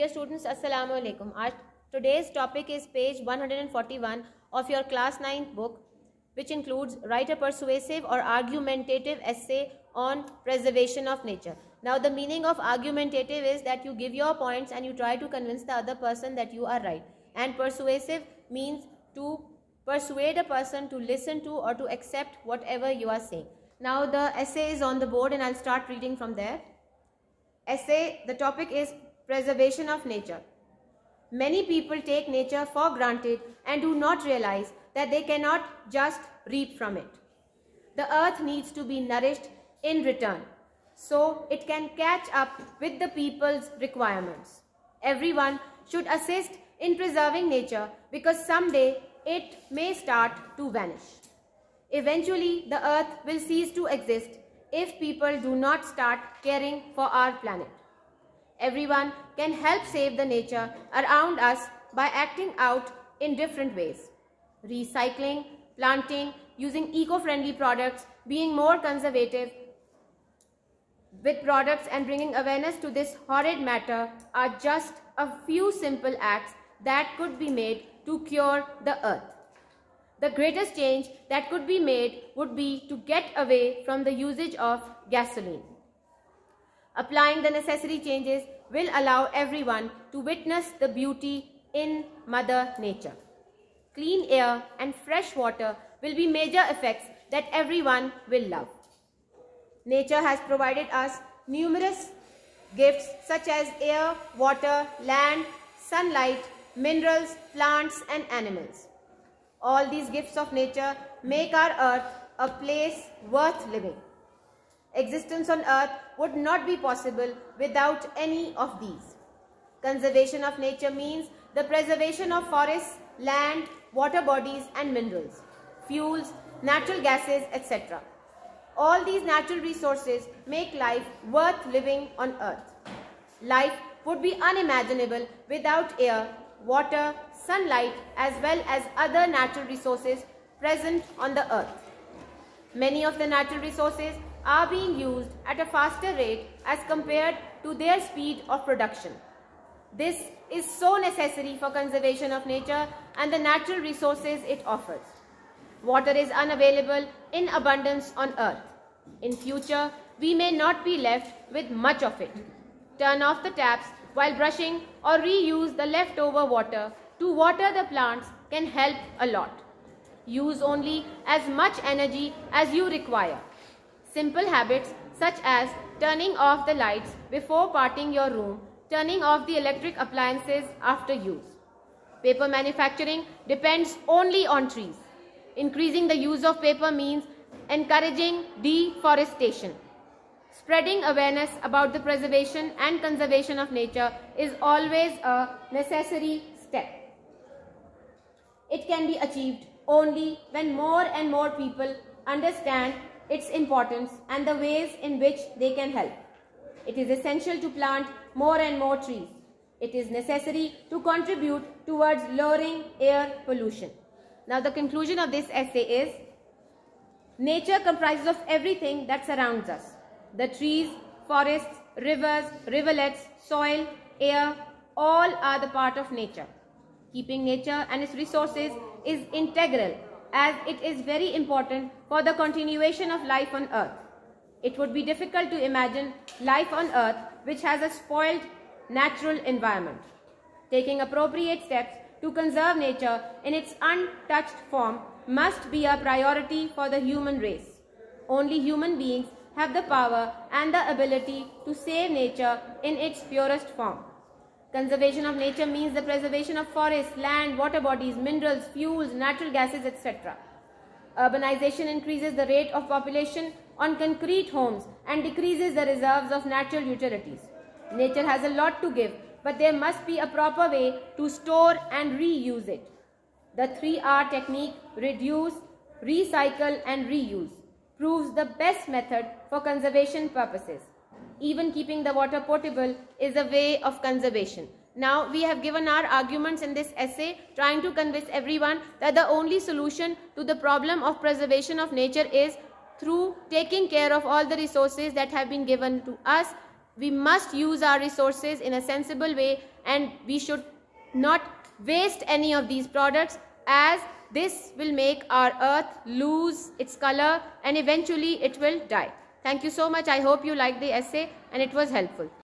Dear students, Assalamu alaikum. Today's topic is page 141 of your class 9th book, which includes write a persuasive or argumentative essay on preservation of nature. Now, the meaning of argumentative is that you give your points and you try to convince the other person that you are right. And persuasive means to persuade a person to listen to or to accept whatever you are saying. Now, the essay is on the board and I'll start reading from there. Essay, the topic is preservation of nature. Many people take nature for granted and do not realize that they cannot just reap from it. The earth needs to be nourished in return so it can catch up with the people's requirements. Everyone should assist in preserving nature because someday it may start to vanish. Eventually, the earth will cease to exist if people do not start caring for our planet. Everyone can help save the nature around us by acting out in different ways. Recycling, planting, using eco-friendly products, being more conservative with products and bringing awareness to this horrid matter are just a few simple acts that could be made to cure the earth. The greatest change that could be made would be to get away from the usage of gasoline. Applying the necessary changes will allow everyone to witness the beauty in Mother Nature. Clean air and fresh water will be major effects that everyone will love. Nature has provided us numerous gifts such as air, water, land, sunlight, minerals, plants and animals. All these gifts of nature make our earth a place worth living. Existence on earth would not be possible without any of these. Conservation of nature means the preservation of forests, land, water bodies and minerals, fuels, natural gases, etc. All these natural resources make life worth living on earth. Life would be unimaginable without air, water, sunlight as well as other natural resources present on the earth. Many of the natural resources are being used at a faster rate as compared to their speed of production. This is so necessary for conservation of nature and the natural resources it offers. Water is unavailable in abundance on earth. In future, we may not be left with much of it. Turn off the taps while brushing or reuse the leftover water to water the plants can help a lot. Use only as much energy as you require. Simple habits such as turning off the lights before parting your room, turning off the electric appliances after use. Paper manufacturing depends only on trees. Increasing the use of paper means encouraging deforestation. Spreading awareness about the preservation and conservation of nature is always a necessary step. It can be achieved only when more and more people understand its importance and the ways in which they can help. It is essential to plant more and more trees. It is necessary to contribute towards lowering air pollution. Now the conclusion of this essay is, nature comprises of everything that surrounds us. The trees, forests, rivers, rivulets, soil, air, all are the part of nature. Keeping nature and its resources is integral as it is very important for the continuation of life on earth. It would be difficult to imagine life on earth which has a spoiled natural environment. Taking appropriate steps to conserve nature in its untouched form must be a priority for the human race. Only human beings have the power and the ability to save nature in its purest form. Conservation of nature means the preservation of forests, land, water bodies, minerals, fuels, natural gases, etc. Urbanization increases the rate of population on concrete homes and decreases the reserves of natural utilities. Nature has a lot to give, but there must be a proper way to store and reuse it. The 3R technique, reduce, recycle and reuse, proves the best method for conservation purposes. Even keeping the water potable is a way of conservation. Now, we have given our arguments in this essay trying to convince everyone that the only solution to the problem of preservation of nature is through taking care of all the resources that have been given to us. We must use our resources in a sensible way and we should not waste any of these products as this will make our earth lose its color and eventually it will die. Thank you so much. I hope you liked the essay and it was helpful.